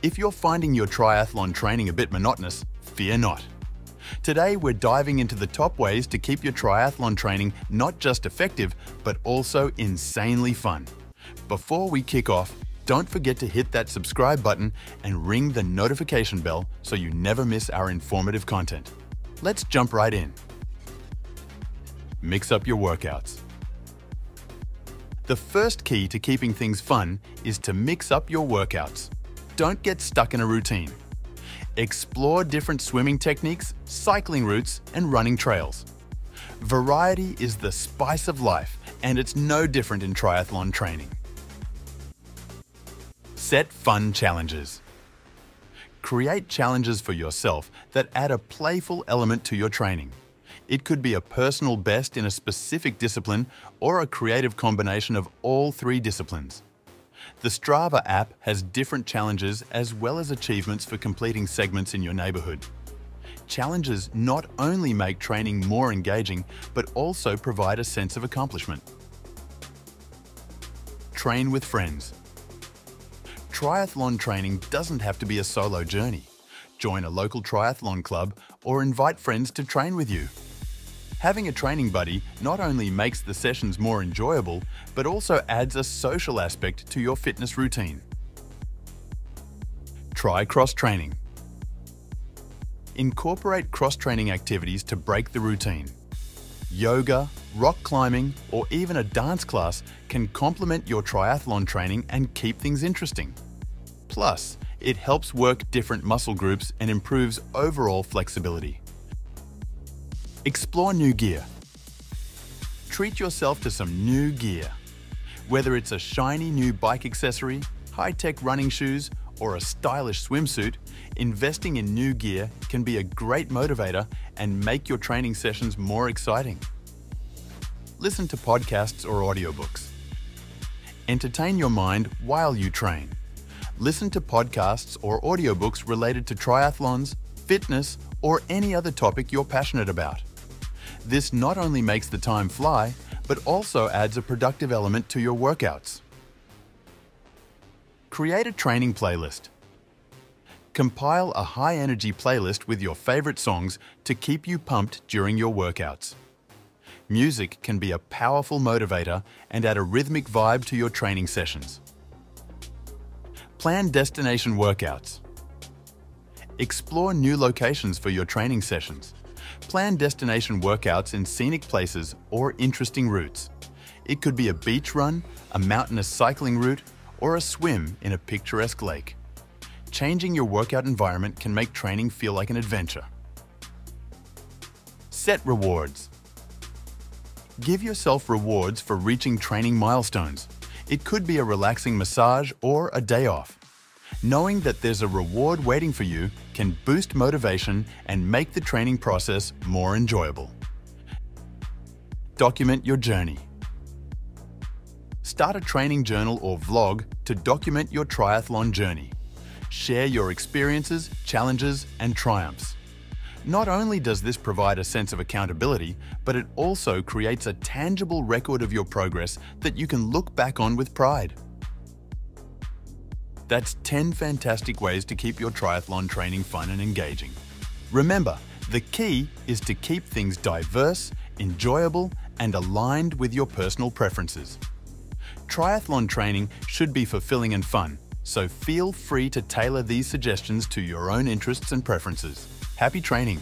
If you're finding your triathlon training a bit monotonous, fear not. Today, we're diving into the top ways to keep your triathlon training not just effective, but also insanely fun. Before we kick off, don't forget to hit that subscribe button and ring the notification bell so you never miss our informative content. Let's jump right in. Mix up your workouts. The first key to keeping things fun is to mix up your workouts. Don't get stuck in a routine. Explore different swimming techniques, cycling routes, and running trails. Variety is the spice of life, and it's no different in triathlon training. Set fun challenges. Create challenges for yourself that add a playful element to your training. It could be a personal best in a specific discipline or a creative combination of all three disciplines. The Strava app has different challenges as well as achievements for completing segments in your neighbourhood. Challenges not only make training more engaging, but also provide a sense of accomplishment. Train with friends. Triathlon training doesn't have to be a solo journey. Join a local triathlon club or invite friends to train with you. Having a training buddy not only makes the sessions more enjoyable, but also adds a social aspect to your fitness routine. Try cross-training. Incorporate cross-training activities to break the routine. Yoga, rock climbing, or even a dance class can complement your triathlon training and keep things interesting. Plus, it helps work different muscle groups and improves overall flexibility. Explore new gear. Treat yourself to some new gear. Whether it's a shiny new bike accessory, high-tech running shoes, or a stylish swimsuit, investing in new gear can be a great motivator and make your training sessions more exciting. Listen to podcasts or audiobooks. Entertain your mind while you train. Listen to podcasts or audiobooks related to triathlons, fitness, or any other topic you're passionate about. This not only makes the time fly, but also adds a productive element to your workouts. Create a training playlist. Compile a high-energy playlist with your favorite songs to keep you pumped during your workouts. Music can be a powerful motivator and add a rhythmic vibe to your training sessions. Plan destination workouts. Explore new locations for your training sessions. Plan destination workouts in scenic places or interesting routes. It could be a beach run, a mountainous cycling route, or a swim in a picturesque lake. Changing your workout environment can make training feel like an adventure. Set rewards. Give yourself rewards for reaching training milestones. It could be a relaxing massage or a day off. Knowing that there's a reward waiting for you can boost motivation and make the training process more enjoyable. Document your journey. Start a training journal or vlog to document your triathlon journey. Share your experiences, challenges, and triumphs. Not only does this provide a sense of accountability, but it also creates a tangible record of your progress that you can look back on with pride. That's 10 fantastic ways to keep your triathlon training fun and engaging. Remember, the key is to keep things diverse, enjoyable, and aligned with your personal preferences. Triathlon training should be fulfilling and fun, so feel free to tailor these suggestions to your own interests and preferences. Happy training!